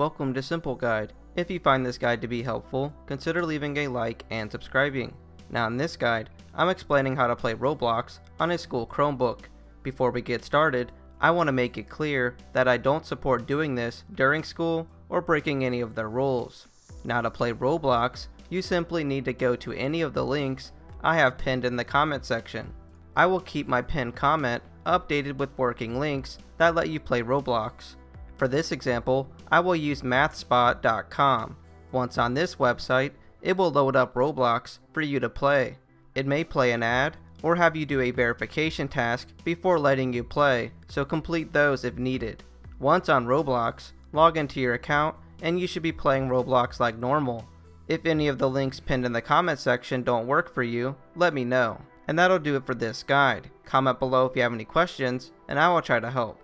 welcome to Simple Guide. If you find this guide to be helpful, consider leaving a like and subscribing. Now in this guide, I'm explaining how to play Roblox on a school Chromebook. Before we get started, I want to make it clear that I don't support doing this during school or breaking any of their rules. Now to play Roblox, you simply need to go to any of the links I have pinned in the comment section. I will keep my pinned comment updated with working links that let you play Roblox. For this example, I will use mathspot.com. Once on this website, it will load up Roblox for you to play. It may play an ad or have you do a verification task before letting you play, so complete those if needed. Once on Roblox, log into your account and you should be playing Roblox like normal. If any of the links pinned in the comment section don't work for you, let me know. And that'll do it for this guide. Comment below if you have any questions, and I will try to help.